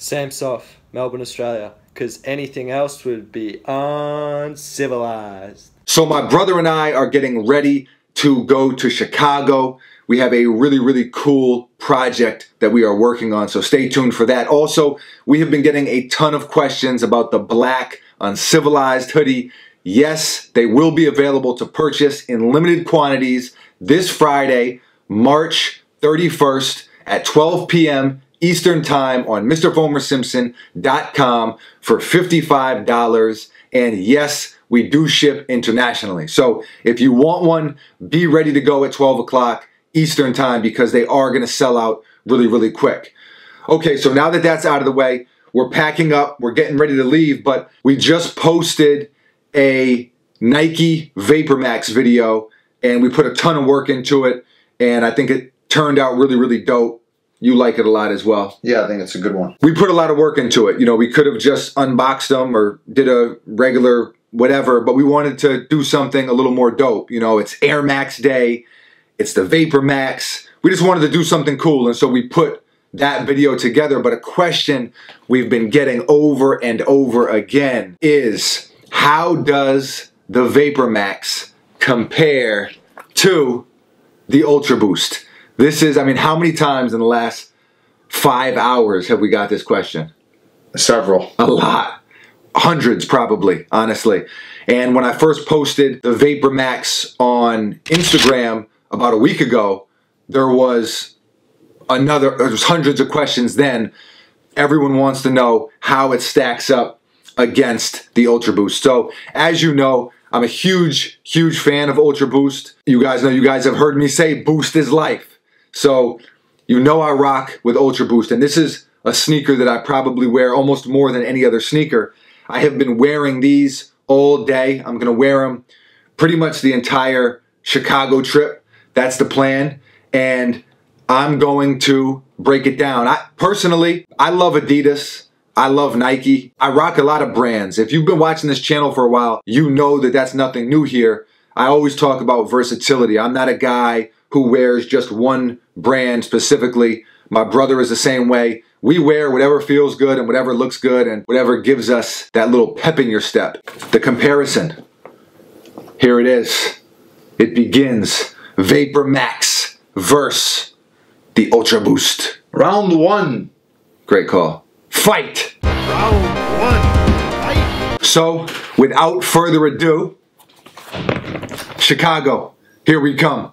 Sam Soft, Melbourne, Australia. Because anything else would be uncivilized. So my brother and I are getting ready to go to Chicago. We have a really, really cool project that we are working on, so stay tuned for that. Also, we have been getting a ton of questions about the black uncivilized hoodie. Yes, they will be available to purchase in limited quantities this Friday, March 31st at 12 p.m. Eastern Time on MrFoamerSimpson.com for $55. And yes, we do ship internationally. So if you want one, be ready to go at 12 o'clock Eastern Time because they are going to sell out really, really quick. Okay, so now that that's out of the way, we're packing up, we're getting ready to leave, but we just posted a Nike Vapor Max video and we put a ton of work into it and I think it turned out really, really dope. You like it a lot as well. Yeah, I think it's a good one. We put a lot of work into it. You know, we could have just unboxed them or did a regular whatever, but we wanted to do something a little more dope. You know, it's Air Max Day, it's the Vapor Max. We just wanted to do something cool, and so we put that video together. But a question we've been getting over and over again is how does the Vapor Max compare to the Ultra Boost? This is, I mean, how many times in the last five hours have we got this question? Several. A lot. Hundreds, probably, honestly. And when I first posted the Vapor Max on Instagram about a week ago, there was another, there was hundreds of questions then. Everyone wants to know how it stacks up against the Ultra Boost. So, as you know, I'm a huge, huge fan of Ultra Boost. You guys know, you guys have heard me say Boost is life. So you know I rock with Ultra Boost, and this is a sneaker that I probably wear almost more than any other sneaker. I have been wearing these all day. I'm going to wear them pretty much the entire Chicago trip. That's the plan. And I'm going to break it down. I personally, I love Adidas. I love Nike. I rock a lot of brands. If you've been watching this channel for a while, you know that that's nothing new here. I always talk about versatility. I'm not a guy who wears just one brand specifically. My brother is the same way. We wear whatever feels good and whatever looks good and whatever gives us that little pep in your step. The comparison. Here it is. It begins. Vapor Max versus the Ultra Boost. Round one. Great call. Fight. Round one. Fight. So, without further ado, Chicago, here we come.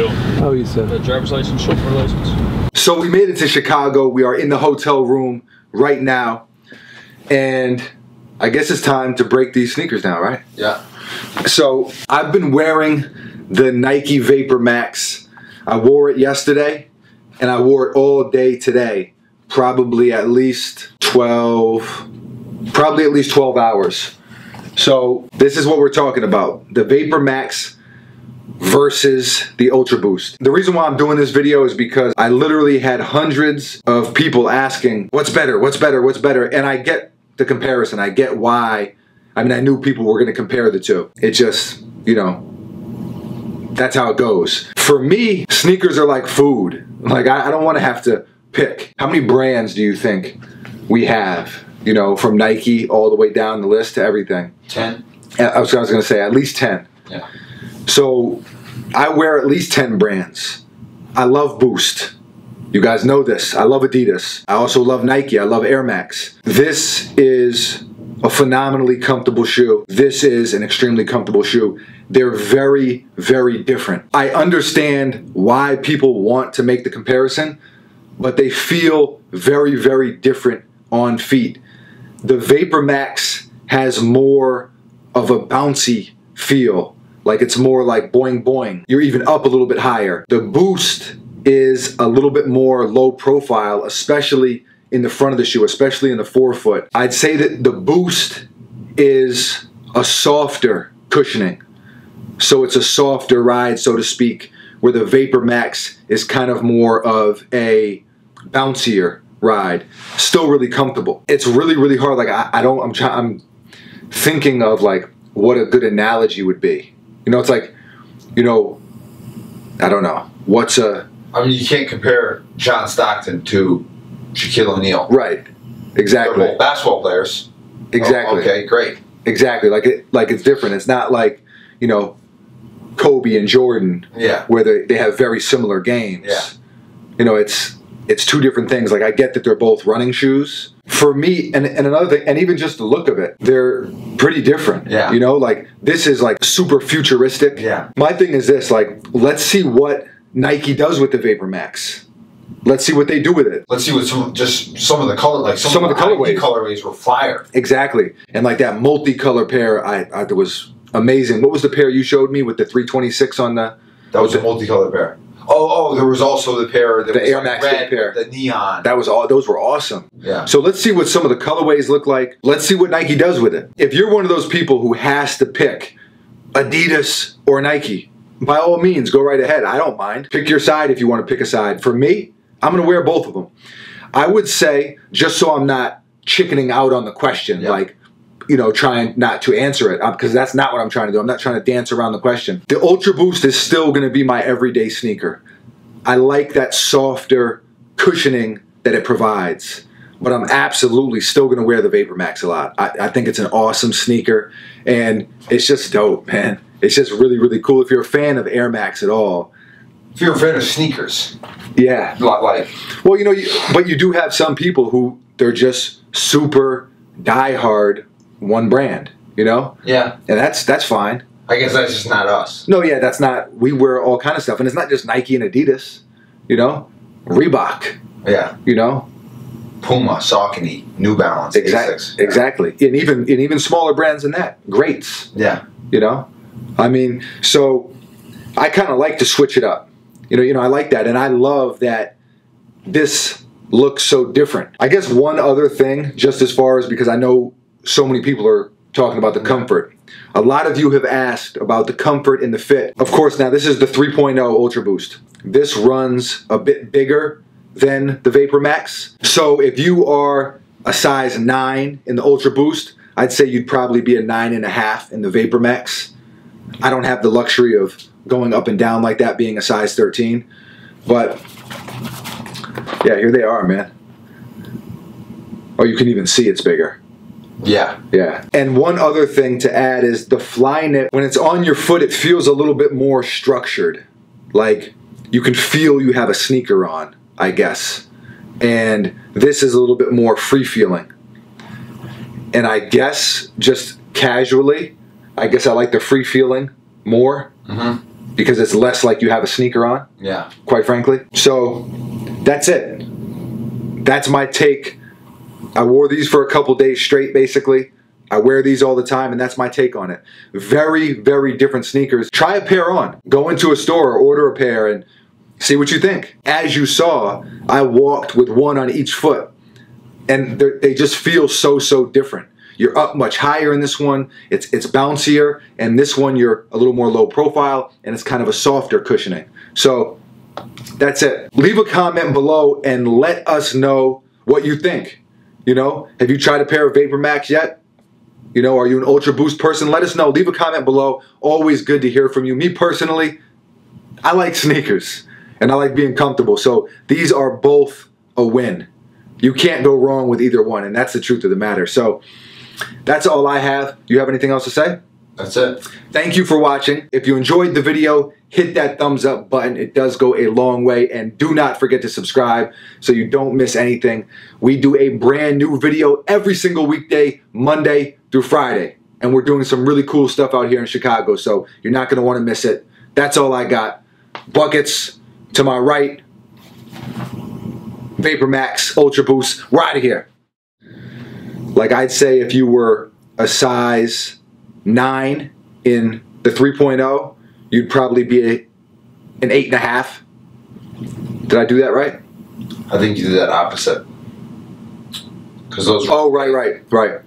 Oh, you said. The driver's license, chauffeur license. So we made it to Chicago. We are in the hotel room right now. And I guess it's time to break these sneakers down, right? Yeah. So I've been wearing the Nike Vapor Max. I wore it yesterday and I wore it all day today. Probably at least 12, probably at least 12 hours. So this is what we're talking about. The Vapor Max versus the Ultra Boost. The reason why I'm doing this video is because I literally had hundreds of people asking, what's better, what's better, what's better? And I get the comparison. I get why. I mean, I knew people were going to compare the two. It just, you know, that's how it goes. For me, sneakers are like food. Like, I, I don't want to have to pick. How many brands do you think we have? You know, from Nike all the way down the list to everything. Ten. I was, I was going to say at least 10. Yeah. So I wear at least 10 brands. I love Boost. You guys know this. I love Adidas. I also love Nike. I love Air Max. This is a phenomenally comfortable shoe. This is an extremely comfortable shoe. They're very, very different. I understand why people want to make the comparison, but they feel very, very different on feet. The Vapor Max has more of a bouncy feel Like it's more like boing boing. You're even up a little bit higher. The boost is a little bit more low profile, especially in the front of the shoe, especially in the forefoot. I'd say that the boost is a softer cushioning. So it's a softer ride, so to speak, where the Vapor Max is kind of more of a bouncier ride. Still really comfortable. It's really, really hard. Like I, I don't I'm trying I'm thinking of like what a good analogy would be. You know, it's like, you know, I don't know. What's a I mean, you can't compare John Stockton to Shaquille O'Neal. right. They're Exactly. both basketball players. Exactly. Oh, okay, great. Exactly. Like it like it's different. It's not like, you know, Kobe and Jordan Yeah. where they, they have very similar games. Yeah. You know, it's it's two different things. Like I get that they're both running shoes. For me, and, and another thing, and even just the look of it, they're pretty different. Yeah. You know, like this is like super futuristic. Yeah. My thing is this, like, let's see what Nike does with the Vapor Max. Let's see what they do with it. Let's see what some just some of the color like some, Some of the colorways. Colorways were fire. Exactly. And like that multicolor pair, I, I thought was amazing. What was the pair you showed me with the 326 on the That was a multicolored pair. Oh, oh, there was also the pair that The was Air like Max red pair. the neon. that was all those were awesome. yeah. So let's see what some of the colorways look like. Let's see what Nike does with it. If you're one of those people who has to pick Adidas or Nike, by all means, go right ahead. I don't mind. Pick your side if you want to pick a side. For me, I'm going to wear both of them. I would say, just so I'm not chickening out on the question, Yeah. like, you know, trying not to answer it, um, because that's not what I'm trying to do. I'm not trying to dance around the question. The Ultra Boost is still going to be my everyday sneaker. I like that softer cushioning that it provides. But I'm absolutely still going to wear the Vapor Max a lot. I, I think it's an awesome sneaker, and it's just dope, man. It's just really, really cool. If you're a fan of Air Max at all, If you're a fan of sneakers, yeah. like, like Well, you know, you, but you do have some people who they're just super diehard one brand, you know, yeah, and that's that's fine. I guess that's just not us. No, yeah, that's not. We wear all kind of stuff, and it's not just Nike and Adidas, you know, Reebok, Yeah, you know, Puma, Saucony, New Balance, exactly, Asics. exactly, and even and even smaller brands than that, greats, Yeah, you know. I mean, so I kind of like to switch it up, you know. You know, I like that, and I love that this looks so different. I guess one other thing, just as far as because I know so many people are talking about the comfort. A lot of you have asked about the comfort and the fit. Of course, now this is the 3.0 Ultra Boost. This runs a bit bigger than the Vapor Max. So if you are a size 9 in the Ultra Boost, I'd say you'd probably be a 9.5 in the Vapor Max. I don't have the luxury of going up and down like that being a size 13. But yeah, here they are, man. Oh, you can even see it's bigger. Yeah, Yeah. And one other thing to add is the Flyknit, when it's on your foot, it feels a little bit more structured. Like you can feel you have a sneaker on, I guess. And this is a little bit more free feeling. And I guess just casually, I guess I like the free feeling more Mhm. because it's less like you have a sneaker on yeah. quite frankly. So that's it. That's my take. I wore these for a couple days straight, basically. I wear these all the time, and that's my take on it. Very, very different sneakers. Try a pair on. Go into a store, order a pair, and see what you think. As you saw, I walked with one on each foot, and they just feel so, so different. You're up much higher in this one. It's it's bouncier, and this one you're a little more low profile, and it's kind of a softer cushioning. So that's it. Leave a comment below and let us know what you think. You know, have you tried a pair of Vapor Max yet? You know, are you an Ultra Boost person? Let us know. Leave a comment below. Always good to hear from you. Me personally, I like sneakers and I like being comfortable. So these are both a win. You can't go wrong with either one, and that's the truth of the matter. So that's all I have. You have anything else to say? That's it. Thank you for watching. If you enjoyed the video, hit that thumbs up button. It does go a long way. And do not forget to subscribe so you don't miss anything. We do a brand new video every single weekday, Monday through Friday. And we're doing some really cool stuff out here in Chicago. So you're not going to want to miss it. That's all I got. Buckets to my right. Vapor Max Ultra Boost. We're out of here. Like I'd say if you were a size nine in the 3.0, you'd probably be a, an eight and a half. Did I do that right? I think you did that opposite. Because those. Oh, right, right, right.